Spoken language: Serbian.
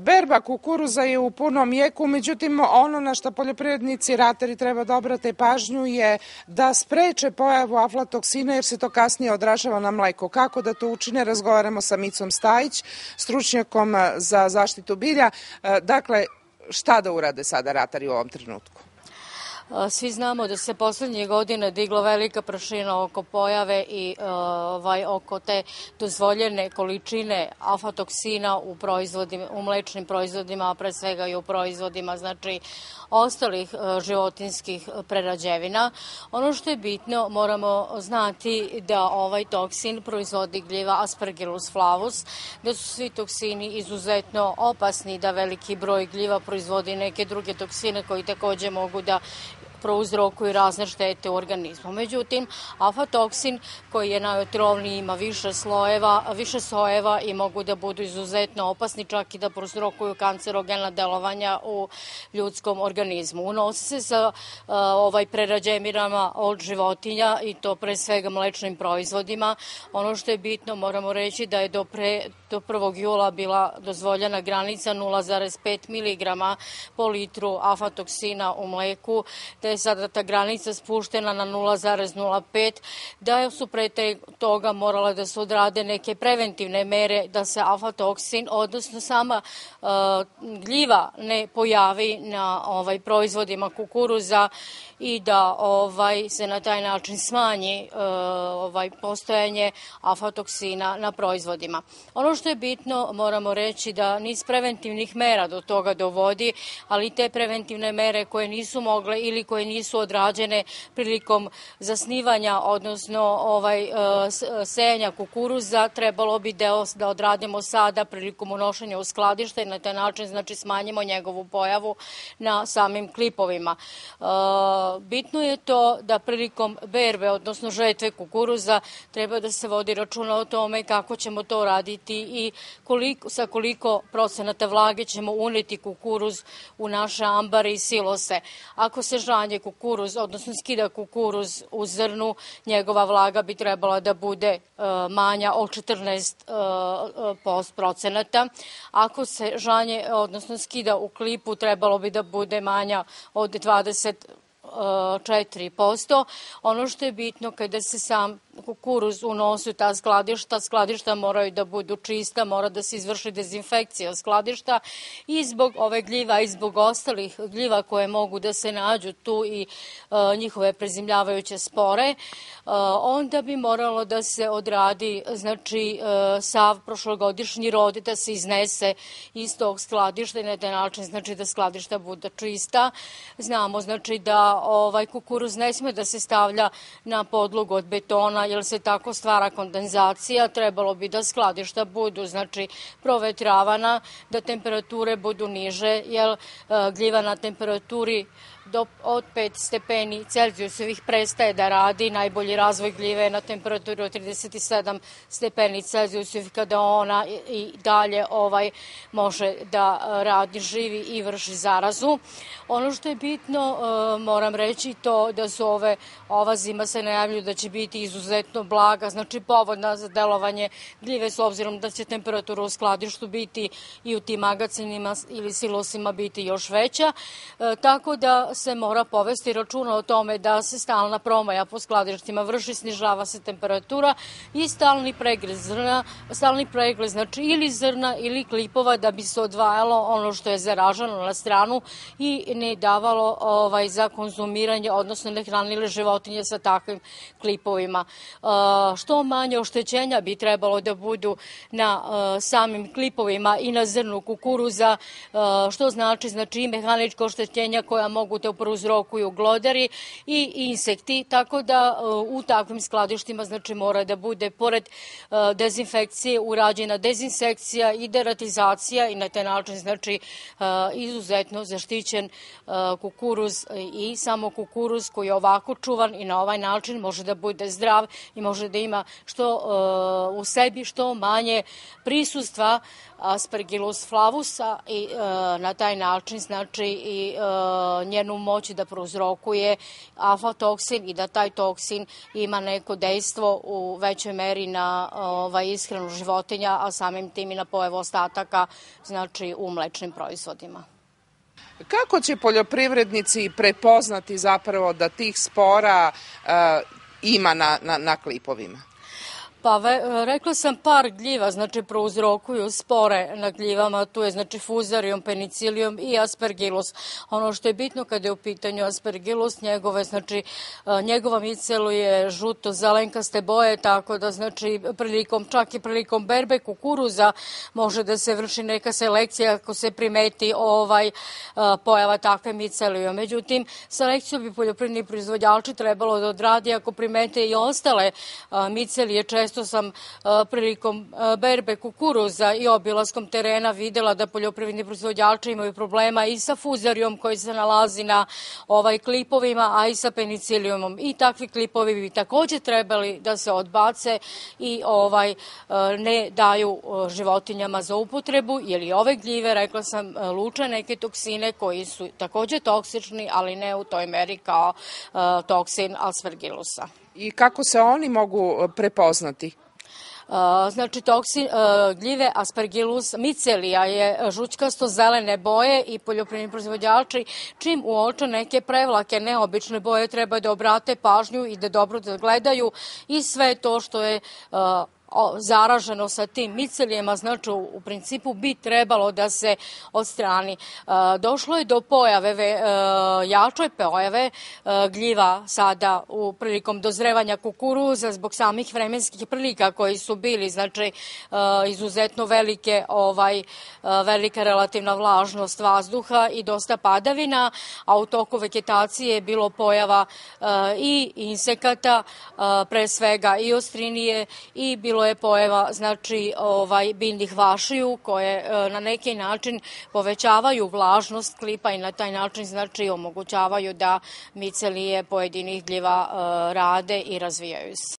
Berba kukuruza je u punom jeku, međutim ono na što poljoprivrednici ratari treba da obrate pažnju je da spreče pojavu aflatoksina jer se to kasnije odražava na mleko. Kako da to učine, razgovaramo sa Micom Stajić, stručnjakom za zaštitu bilja. Dakle, šta da urade sada ratari u ovom trenutku? Svi znamo da se poslednje godine digla velika prašina oko pojave i ovaj, oko te dozvoljene količine afatoksina u, proizvodima, u mlečnim proizvodima, a pre svega i u proizvodima znači ostalih životinskih prerađevina. Ono što je bitno, moramo znati da ovaj toksin proizvodi gljiva Aspergillus flavus, da su svi toksini izuzetno opasni, da veliki broj gljiva proizvodi neke druge toksine koji takođe mogu da prouzrokuju razne štete u organizmu. Međutim, aflatoksin koji je najotrovniji ima više slojeva, više sojeva i mogu da budu izuzetno opasni čak i da prouzrokuju kancerogena delovanja u ljudskom organizmu. Unosi se sa uh, ovaj prerađemirama od životinja i to pre svega mlečnim proizvodima. Ono što je bitno moramo reći da je do pre do 1. jula bila dozvoljena granica 0,5 mg po litru aflatoksina u mleku, da je sada ta granica spuštena na 0,05, da su pre toga morale da se odrade neke preventivne mere da se aflatoksin, odnosno sama uh, gljiva ne pojavi na ovaj proizvodima kukuruza i da ovaj se na taj način smanji uh, ovaj postojanje aflatoksina na proizvodima. Ono što je bitno, moramo reći da niz preventivnih mera do toga dovodi, ali te preventivne mere koje nisu mogle ili koje nisu odrađene prilikom zasnivanja, odnosno ovaj, e, sejanja kukuruza, trebalo bi deo da odradimo sada prilikom unošenja u skladište i na taj način znači smanjimo njegovu pojavu na samim klipovima. E, bitno je to da prilikom berbe, odnosno žetve kukuruza, treba da se vodi računa o tome kako ćemo to raditi i koliko, sa koliko procenata vlage ćemo uneti kukuruz u naše ambare i silose. Ako se žanje kukuruz, odnosno skida kukuruz u zrnu, njegova vlaga bi trebala da bude uh, manja od 14 uh, procenata. Ako se žanje, odnosno skida u klipu, trebalo bi da bude manja od 20 4%. Ono što je bitno kada se sam kukuruz unosi ta skladišta, skladišta moraju da budu čista, mora da se izvrši dezinfekcija skladišta i zbog ove gljiva i zbog ostalih gljiva koje mogu da se nađu tu i uh, njihove prezimljavajuće spore, uh, onda bi moralo da se odradi znači uh, sav prošlogodišnji rod da se iznese iz tog skladišta i na taj način znači da skladišta budu čista. Znamo znači da ovaj kukuruz ne sme da se stavlja na podlogu od betona jer se tako stvara kondenzacija, trebalo bi da skladišta budu znači provetravana, da temperature budu niže, jer gljiva na temperaturi do, od 5 stepeni Celzijusovih prestaje da radi. Najbolji razvoj gljive je na temperaturi od 37 stepeni Celzijusovih kada ona i dalje ovaj može da radi, živi i vrši zarazu. Ono što je bitno, moram reći to da su ove, ova zima se najavljuju da će biti izuzetno blaga, znači povodna za delovanje gljive s obzirom da će temperatura u skladištu biti i u tim magacinima ili silosima biti još veća. Tako da se mora povesti računa o tome da se stalna promaja po skladištima vrši, snižava se temperatura i stalni pregled zrna, stalni pregled znači ili zrna ili klipova da bi se odvajalo ono što je zaraženo na stranu i ne davalo ovaj, za konzumiranje, odnosno ne hranile životinje sa takvim klipovima. Uh, što manje oštećenja bi trebalo da budu na uh, samim klipovima i na zrnu kukuruza, uh, što znači znači i mehaničko oštećenja koja mogu da prouzrokuju glodari i insekti, tako da uh, u takvim skladištima znači mora da bude pored uh, dezinfekcije urađena dezinsekcija i deratizacija i na taj način znači uh, izuzetno zaštićen kukuruz i samo kukuruz koji je ovako čuvan i na ovaj način može da bude zdrav i može da ima što u sebi što manje prisustva Aspergillus flavusa i na taj način znači i njenu moć da prouzrokuje aflatoksin i da taj toksin ima neko dejstvo u većoj meri na ovaj, ishranu životinja, a samim tim i na pojavu ostataka znači u mlečnim proizvodima. Kako će poljoprivrednici prepoznati zapravo da tih spora uh, ima na, na, na klipovima? Pa ve, rekla sam par gljiva, znači prouzrokuju spore na gljivama, tu je znači fuzarium, penicilium i aspergillus. Ono što je bitno kada je u pitanju aspergillus, njegove, znači, njegova micelu je žuto zelenkaste boje, tako da znači prilikom, čak i prilikom berbe kukuruza može da se vrši neka selekcija ako se primeti ovaj pojava takve micelije. Međutim, selekciju bi poljoprivredni proizvođači trebalo da odradi ako primete i ostale micelije često često sam uh, prilikom uh, berbe kukuruza i obilaskom terena videla da poljoprivredni proizvođači imaju problema i sa fuzarijom koji se nalazi na ovaj klipovima, a i sa penicilijumom. I takvi klipovi bi takođe trebali da se odbace i ovaj uh, ne daju životinjama za upotrebu, jer i ove gljive, rekla sam, luče neke toksine koji su takođe toksični, ali ne u toj meri kao toksin aspergillusa. I kako se oni mogu e, prepoznati? Uh, znači toksin uh, gljive aspergillus micelija je žućkasto zelene boje i poljoprivredni proizvođači čim uoče neke prevlake neobične boje treba da obrate pažnju i da dobro da gledaju i sve to što je zaraženo sa tim micelijama, znači u principu bi trebalo da se odstrani. E, došlo je do pojave, e, jačoj pojave e, gljiva sada u prilikom dozrevanja kukuruza zbog samih vremenskih prilika koji su bili, znači izuzetno velike, ovaj, velika relativna vlažnost vazduha i dosta padavina, a u toku vegetacije je bilo pojava i insekata, pre svega i ostrinije i bilo bilo je pojava znači ovaj biljnih vašiju koje e, na neki način povećavaju vlažnost klipa i na taj način znači omogućavaju da micelije pojedinih gljiva e, rade i razvijaju se.